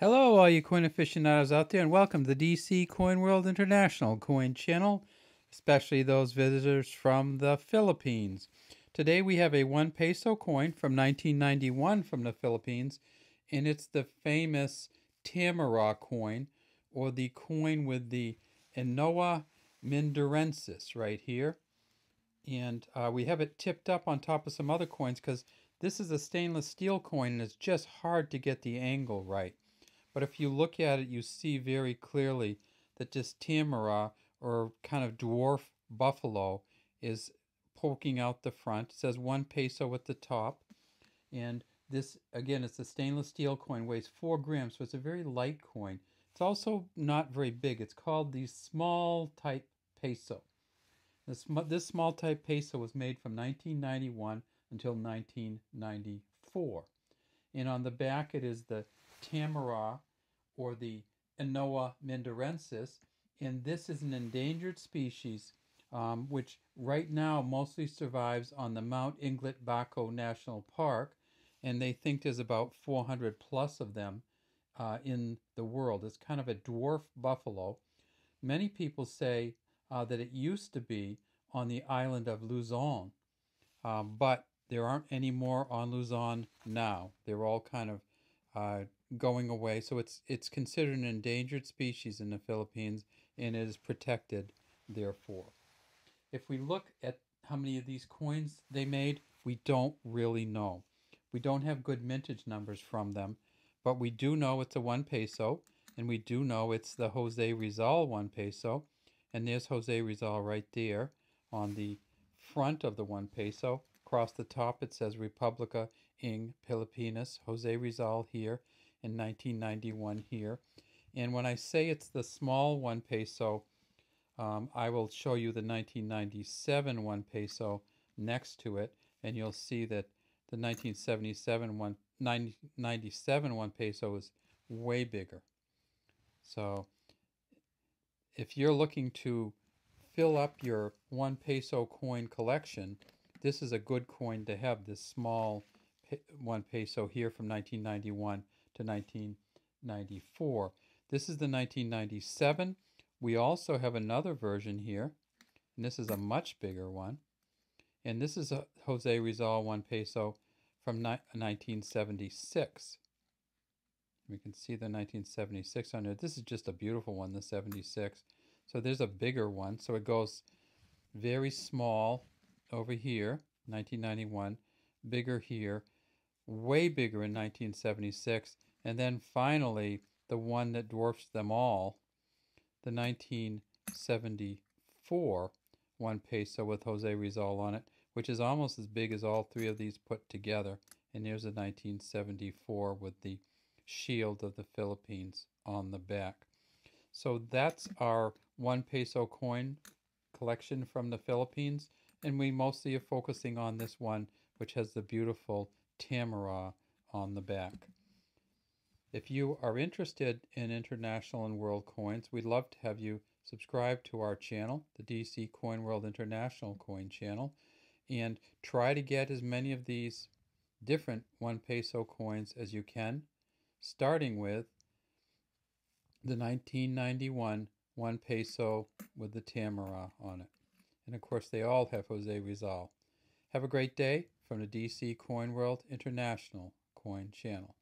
Hello, all you coin aficionados out there, and welcome to the DC Coin World International Coin Channel, especially those visitors from the Philippines. Today we have a one peso coin from 1991 from the Philippines, and it's the famous Tamaraw coin, or the coin with the Anoa Mindorensis right here. And uh, we have it tipped up on top of some other coins because this is a stainless steel coin and it's just hard to get the angle right. But if you look at it, you see very clearly that this Tamaraw, or kind of dwarf buffalo, is poking out the front. It says one peso at the top. And this, again, it's a stainless steel coin, weighs four grams, so it's a very light coin. It's also not very big. It's called the small type peso. This, this small type peso was made from 1991 until 1994. And on the back it is the Tamaraw or the Anoa mindorensis. And this is an endangered species um, which right now mostly survives on the Mount Iglit Baco National Park. And they think there's about 400 plus of them uh, in the world. It's kind of a dwarf buffalo. Many people say uh, that it used to be on the island of Luzon, um, but there aren't any more on Luzon now. They're all kind of uh, going away. So it's it's considered an endangered species in the Philippines and it is protected therefore. If we look at how many of these coins they made, we don't really know. We don't have good mintage numbers from them, but we do know it's a one peso, and we do know it's the Jose Rizal one peso. And there's Jose Rizal right there on the front of the one peso. Across the top it says Republika Ing Pilipinas, Jose Rizal here in 1991 here. And when I say it's the small one peso, um, I will show you the 1997 one peso next to it, and you'll see that the 1977 one, 97 one peso is way bigger. So if you're looking to fill up your one peso coin collection, this is a good coin to have, this small one peso here from 1991 to 1994. This is the 1997. We also have another version here, and this is a much bigger one. And this is a Jose Rizal one peso from 1976. We can see the 1976 on it. This is just a beautiful one, the 76. So there's a bigger one. So it goes very small over here, 1991, bigger here, way bigger in 1976, and then finally the one that dwarfs them all, the 1974 one peso with Jose Rizal on it, which is almost as big as all three of these put together. And there's a 1974 with the shield of the Philippines on the back. So that's our one peso coin collection from the Philippines. And we mostly are focusing on this one, which has the beautiful Tamaraw on the back. If you are interested in international and world coins, we'd love to have you subscribe to our channel, the DC Coin World International Coin Channel, and try to get as many of these different one peso coins as you can, starting with the 1991 one peso with the Tamaraw on it. And of course, they all have Jose Rizal. Have a great day from the DC Coin World International Coin Channel.